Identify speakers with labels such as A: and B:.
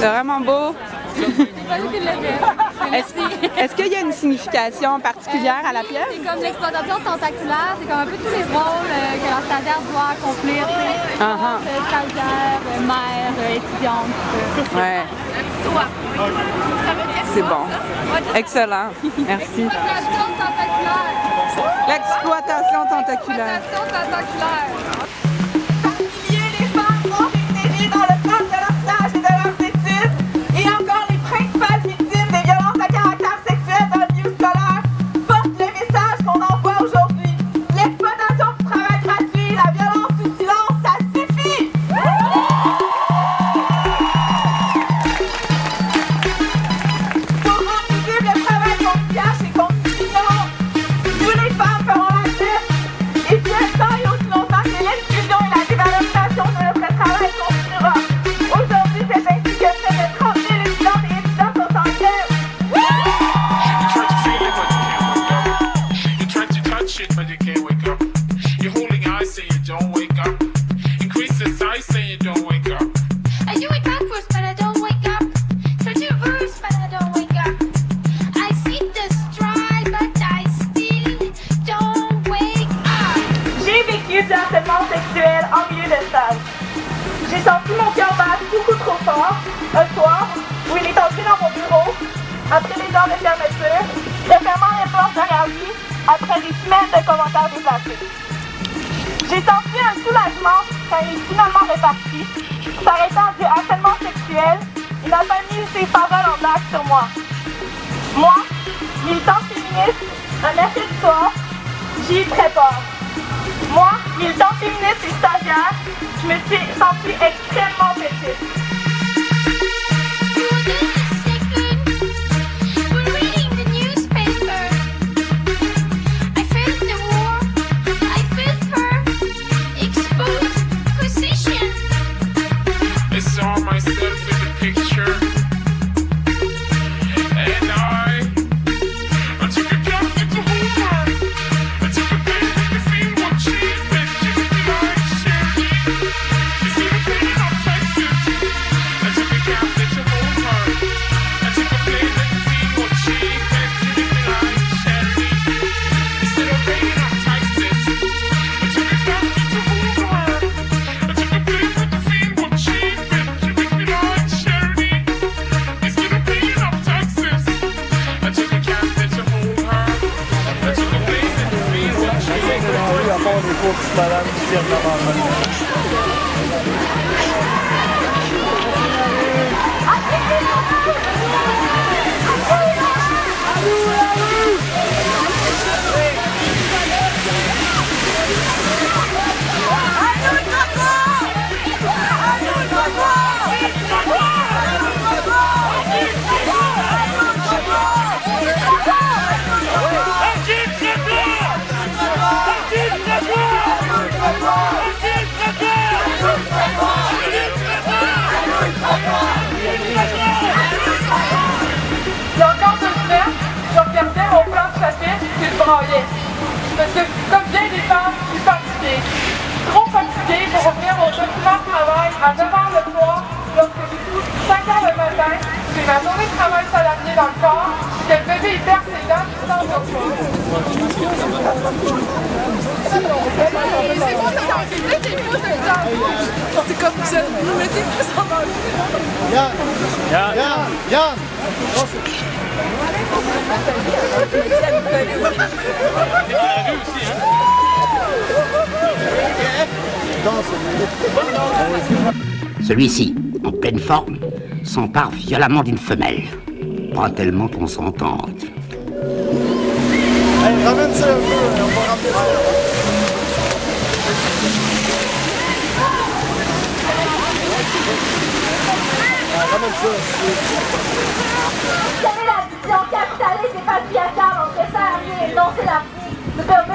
A: C'est vraiment beau. Est-ce est qu'il y a une signification particulière à la pièce?
B: C'est comme l'exploitation tentaculaire, c'est comme un peu tous les rôles euh, que la stagiaire doit accomplir.
A: Uh -huh.
B: Stagiaire, euh, mère, euh, étudiante.
A: Ouais. C'est bon. Excellent. Merci.
B: L'exploitation tentaculaire.
A: L'exploitation tentaculaire.
C: J'ai vécu du harcèlement sexuel en milieu de stage. J'ai senti mon cœur battre beaucoup trop fort un soir où il est entré dans mon bureau après les heures de fermeture, refermant les portes derrière lui après des semaines de commentaires déplacés. J'ai senti un soulagement quand il est finalement reparti, s'arrêtant du harcèlement sexuel. Il n'a pas mis ses paroles en acte sur moi. Moi, militante féministe, un mercredi soir, j'y ai très peur. Moi, militante féministe et stagiaire, je me suis sentie extrêmement petite.
D: korkutmadan bir şey zamanlar.
C: Je braillais. Parce que, comme bien des femmes, je suis fatiguée. Trop fatiguée pour revenir au document de travail à 9 h le soir lorsque j'ai tout 5 h le matin, j'ai ma journée de travail salarié dans le corps, que le bébé il perd ses dents, je sens autre chose.
B: C'est comme vous êtes, vous mettez plus en danger.
E: Yann! Yann! Yann!
F: Celui-ci, en pleine forme, s'empare violemment d'une femelle. Pas tellement consentante.
E: Hey, ramène un peu, on va ramène.
C: Quelle est